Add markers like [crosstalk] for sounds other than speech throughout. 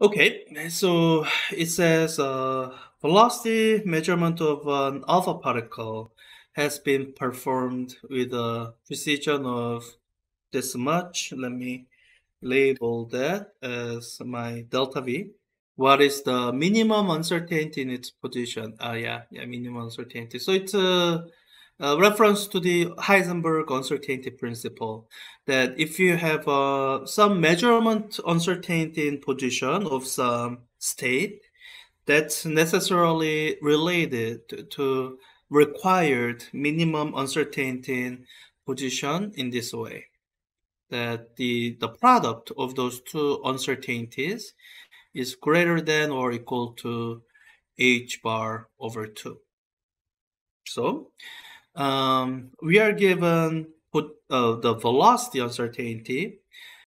Okay, so it says uh, velocity measurement of an alpha particle has been performed with a precision of this much. Let me label that as my delta V. What is the minimum uncertainty in its position? Ah, uh, yeah, yeah, minimum uncertainty. So it's a a reference to the Heisenberg uncertainty principle that if you have uh, some measurement uncertainty in position of some state, that's necessarily related to required minimum uncertainty in position in this way. That the, the product of those two uncertainties is greater than or equal to h bar over 2. So um, we are given put, uh, the velocity uncertainty.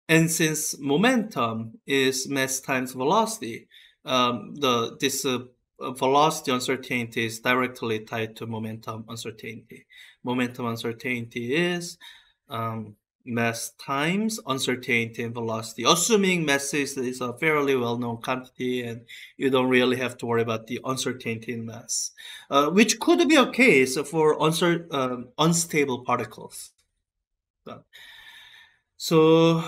And since momentum is mass times velocity, um, the this uh, velocity uncertainty is directly tied to momentum uncertainty. Momentum uncertainty is um, mass times uncertainty and velocity. Assuming mass is, is a fairly well-known quantity and you don't really have to worry about the uncertainty in mass, uh, which could be a case for uncer um, unstable particles. So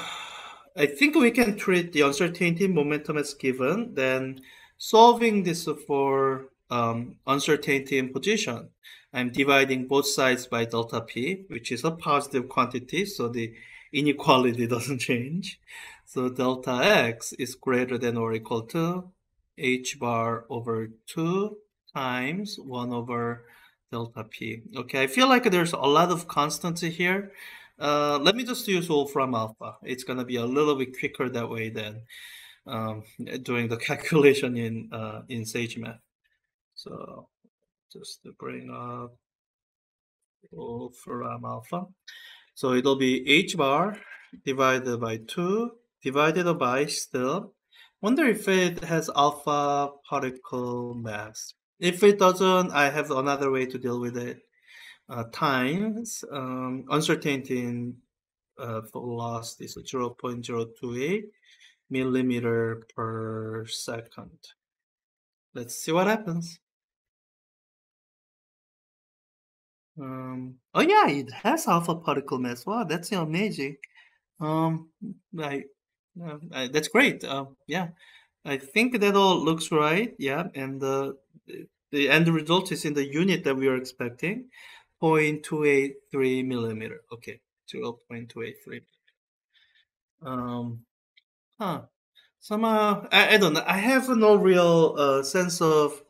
I think we can treat the uncertainty in momentum as given, then solving this for um, uncertainty in position I'm dividing both sides by delta p, which is a positive quantity, so the inequality [laughs] doesn't change. So delta x is greater than or equal to h bar over 2 times 1 over delta p. Okay, I feel like there's a lot of constants here. Uh, let me just use Wolfram alpha. It's going to be a little bit quicker that way than um, doing the [laughs] calculation in uh, in SageMath. So just to bring up Wolfram alpha. So it'll be h bar divided by 2 divided by still. Wonder if it has alpha particle mass. If it doesn't, I have another way to deal with it. Uh, times um, uncertainty in uh, velocity, so 0 0.028 millimeter per second. Let's see what happens. Um, oh yeah, it has alpha particle mass. Wow, that's amazing. Um, I, uh, I that's great. Uh, yeah, I think that all looks right. Yeah, and the the end result is in the unit that we are expecting, 0.283 millimeter. Okay, 0.283. Um, huh. Somehow, I, I don't know. I have no real uh, sense of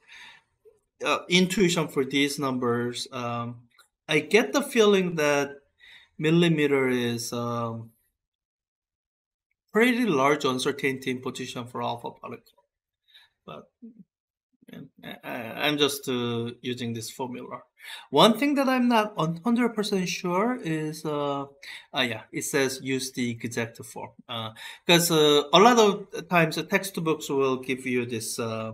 uh, intuition for these numbers. Um, I get the feeling that millimeter is um, pretty large uncertainty in position for alpha particle, but I, am just uh, using this formula. One thing that I'm not 100% sure is, uh, uh, yeah, it says use the exact form. Because uh, uh, a lot of times the textbooks will give you this, uh,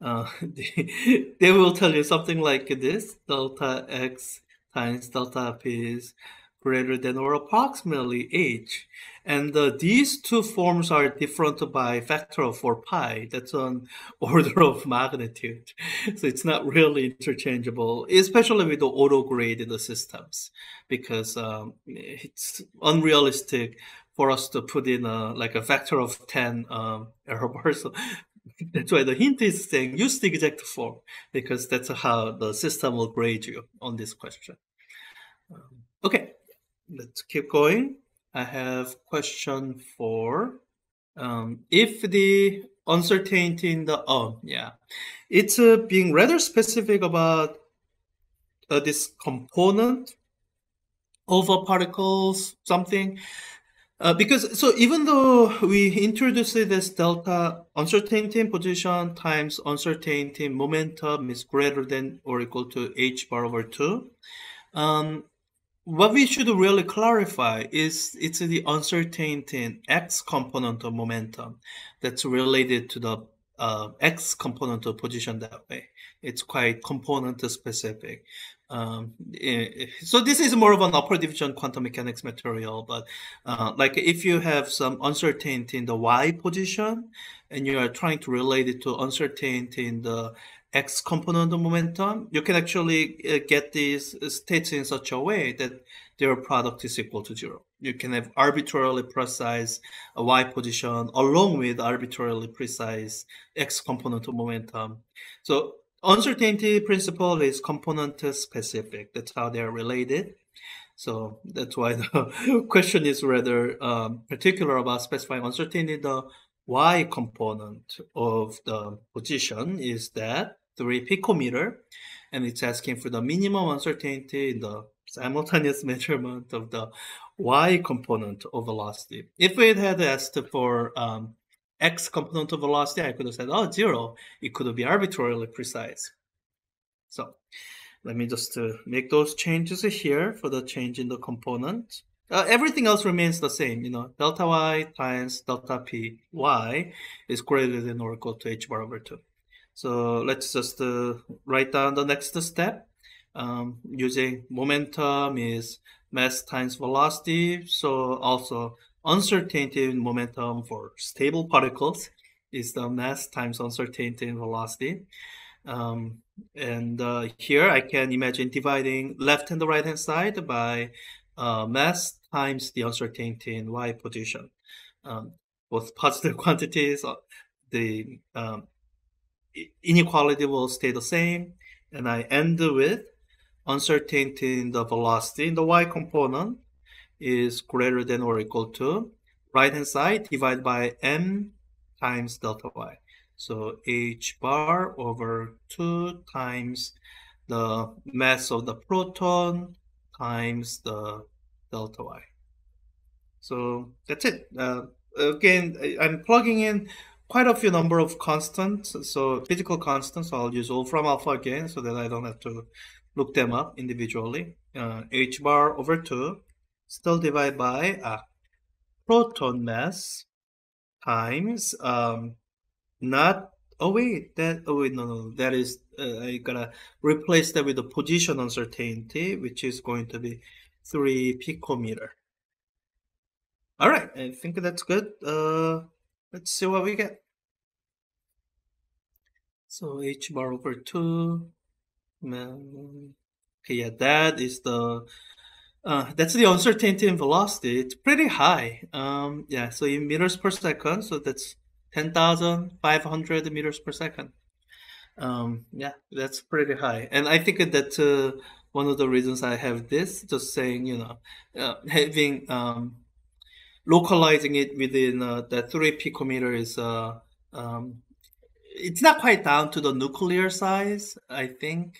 uh [laughs] they, they will tell you something like this, delta x times delta p is greater than or approximately h. And uh, these two forms are different by a factor of 4 pi. That's an [laughs] order of magnitude. So it's not really interchangeable, especially with the auto-graded systems, because um, it's unrealistic for us to put in a, like a factor of 10 um, error bar. [laughs] That's why the hint is saying use the exact form, because that's how the system will grade you on this question. Um, okay, let's keep going. I have question four. Um, if the uncertainty in the oh yeah, it's uh, being rather specific about uh, this component over particles something uh, because so even though we introduce this delta uncertainty in position times uncertainty in momentum is greater than or equal to h bar over 2 um, what we should really clarify is it's the uncertainty in x component of momentum that's related to the uh, x component of position that way. It's quite component specific. Um, eh, so this is more of an upper division quantum mechanics material, but uh, like if you have some uncertainty in the y position and you are trying to relate it to uncertainty in the x component of momentum, you can actually uh, get these states in such a way that their product is equal to zero. You can have arbitrarily precise y position along with arbitrarily precise x component of momentum. So uncertainty principle is component specific. That's how they're related. So that's why the [laughs] question is rather um, particular about specifying uncertainty. The y component of the position is that 3 picometer, and it's asking for the minimum uncertainty in the simultaneous [laughs] measurement of the y component of velocity. If it had asked for um, x component of velocity, I could have said, oh, zero. It could be arbitrarily precise. So let me just uh, make those changes here for the change in the component. Uh, everything else remains the same, you know, delta y times delta p y is greater than or equal to h bar over 2. So let's just uh, write down the next step. Um, using momentum is mass times velocity. So also uncertainty in momentum for stable particles is the mass times uncertainty in velocity. Um, and uh, here I can imagine dividing left and the right hand side by uh, mass times the uncertainty in y position. Um, both positive [laughs] quantities, uh, the um, inequality will stay the same. And I end with uncertainty in the velocity in the y component is greater than or equal to right hand side divided by m times delta y. So h bar over 2 times the mass of the proton times the delta y. So that's it. Uh, again, I'm plugging in quite a few number of constants. So physical constants, I'll use Wolfram alpha again so that I don't have to look them up individually. Uh, h bar over 2 still divided by uh, proton mass times um, not oh wait that oh wait no no that is uh, I gotta replace that with the position uncertainty which is going to be three picometer. All right, I think that's good. Uh, let's see what we get. So h bar over two. Okay, yeah, that is the uh, that's the uncertainty in velocity. It's pretty high. Um, yeah, so in meters per second, so that's 10,500 meters per second. Um, yeah, that's pretty high. And I think that uh, one of the reasons I have this, just saying, you know, uh, having um, localizing it within uh, the three picometer is, uh, um, it's not quite down to the nuclear size, I think.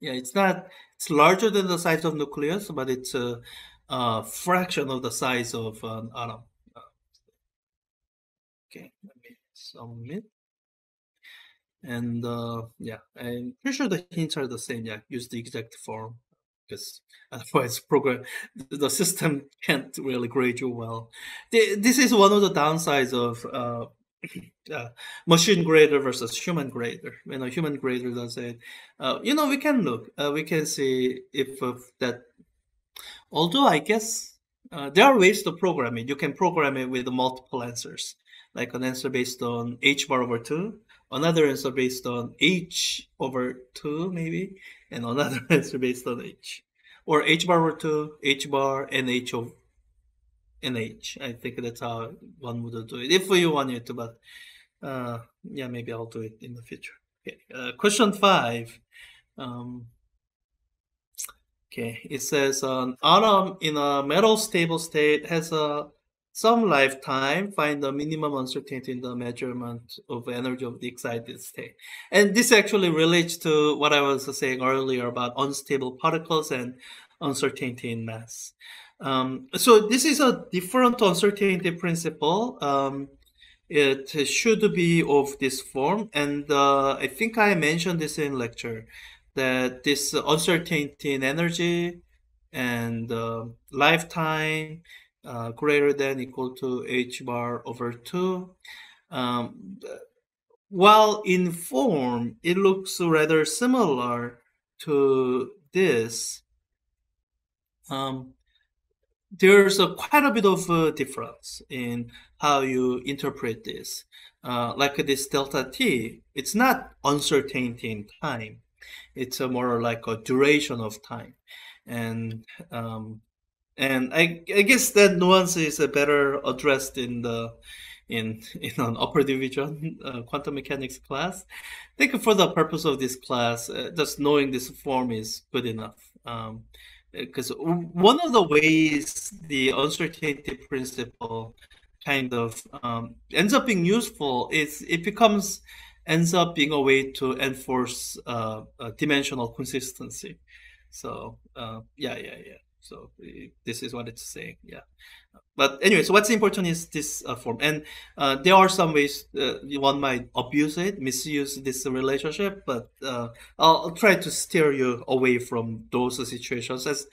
Yeah, it's not it's larger than the size of nucleus, but it's a, a fraction of the size of an atom. Okay, let me submit. And uh, yeah, I'm pretty sure the hints are the same. Yeah, use the exact form because [laughs] otherwise program the system can't really grade you well. This is one of the downsides of uh, uh, machine grader versus human grader. When a human grader does it, uh, you know, we can look, uh, we can see if that. Although I guess uh, there are ways to program it. You can program it with multiple answers, like an answer based on h bar over two, another answer based on h over two, maybe, and another [laughs] answer based on h, or h bar over two, h bar, and h over NH. I think that's how one would do it if you wanted to, but uh, yeah, maybe I'll do it in the future. Okay, uh, question five. Um, okay, it says an atom in a metastable state has a some lifetime. Find the minimum uncertainty in the measurement of energy of the excited state. And this actually relates to what I was saying earlier about unstable particles and uncertainty in mass. Um, so this is a different uncertainty principle. Um, it should be of this form. And uh, I think I mentioned this in lecture, that this uncertainty in energy and uh, lifetime uh, greater than equal to h bar over 2. Um, while in form, it looks rather similar to this, um, there's a quite a bit of a difference in how you interpret this. Uh, like this delta t, it's not uncertainty in time. It's more like a duration of time, and um, and I, I guess that nuance is better addressed in the in [laughs] in an upper division uh, quantum mechanics class. I think for the purpose of this class, uh, just knowing this form is good enough. Um, because one of the ways the uncertainty principle kind of um, ends up being useful is it becomes ends up being a way to enforce uh, dimensional consistency. So uh, yeah, yeah, yeah. So this is what it's saying. Yeah. But anyway, so what's important is this uh, form, and uh, there are some ways uh, one might abuse it, misuse this relationship. But uh, I'll, I'll, try to steer you away from those situations as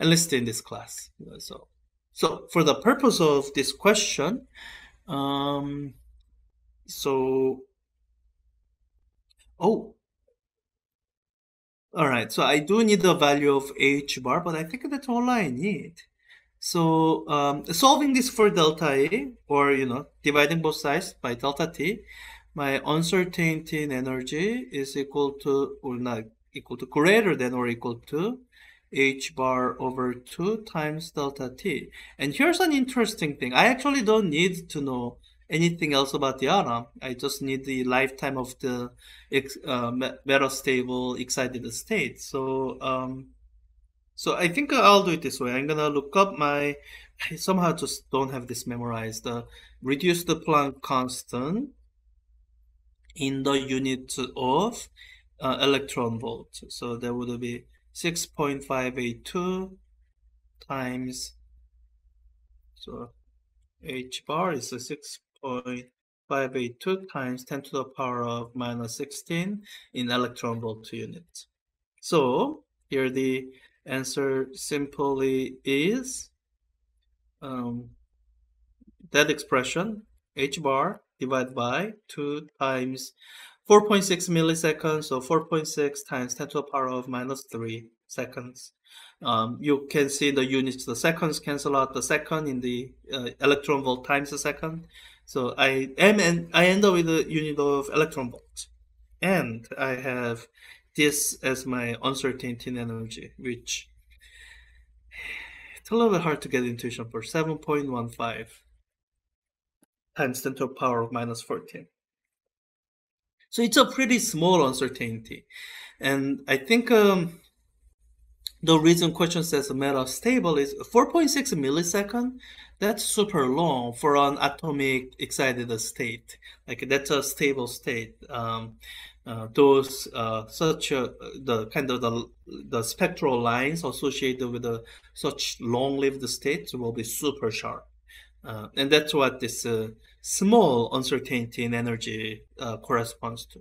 enlisted in this class. So, so for the purpose of this question, um, so oh, all right. So I do need the value of h bar, but I think that's all I need. So um, solving this for delta A, or you know, dividing both sides by delta T, my uncertainty in energy is equal to, or not equal to, greater than or equal to h bar over 2 times delta T. And here's an interesting thing. I actually don't need to know anything else about the atom. I just need the lifetime of the uh, metastable excited state. So um, so I think I'll do it this way. I'm gonna look up my, I somehow just don't have this memorized. Uh, reduce the Planck constant in the unit of uh, electron volt. So that would be 6.582 times, so h bar is 6.582 times 10 to the power of minus 16 in electron volt unit. So here the answer simply is um, that expression h bar divided by 2 times 4.6 milliseconds so 4.6 times 10 to the power of minus 3 seconds um, you can see the units the seconds cancel out the second in the uh, electron volt times a second so I am and I end up with a unit of electron volt and I have this as my uncertainty in energy, which it's a little bit hard to get intuition for 7.15 times 10 to the power of minus 14. So it's a pretty small uncertainty. And I think um, the reason question says metastable is 4.6 millisecond. That's super long for an atomic excited state. Like that's a stable state. Um, uh, those uh, such uh, the kind of the the spectral lines associated with the such long-lived states will be super sharp, uh, and that's what this uh, small uncertainty in energy corresponds to.